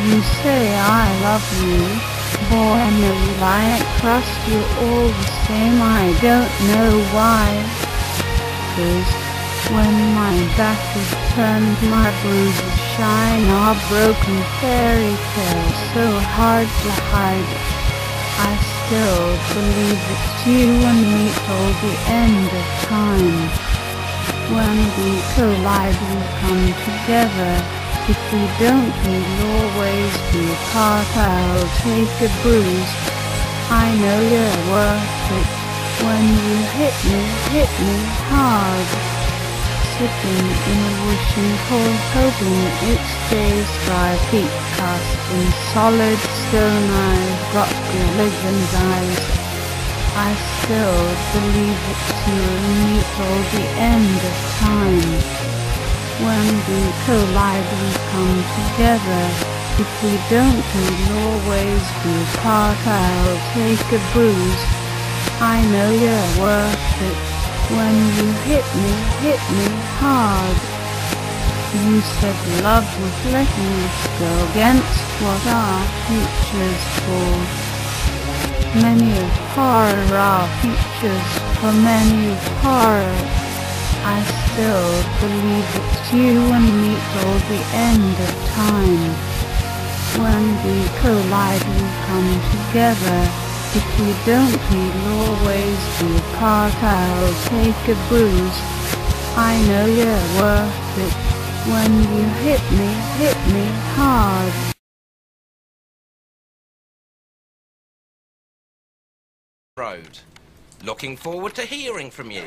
You say I love you, boy, I know I trust you all the same. I don't know why. Cause when my back is turned, my bruises shine. Our broken fairy tale so hard to hide. I still believe it's you and me till the end of time. When we collide, we come together. If we don't, we'll always be apart. I'll take a bruise. I know you're worth it. When you hit me, hit me hard. Sitting in a wishing pool, hoping it stays dry. Feet cast in solid stone. I've got religion's eyes. I still believe it's you and me the end of time. When collide, we come together. If we don't, we'll always be apart. I'll take a bruise. I know you're worth it. When you hit me, hit me hard. You said love was letting us go against what our futures for. Many of horror our futures, for many of horror. I still believe it's you and me till the end of time. When we collide, we come together. If we don't, we'll always be apart. I'll take a bruise. I know you're worth it. When you hit me, hit me hard. Road. Looking forward to hearing from you.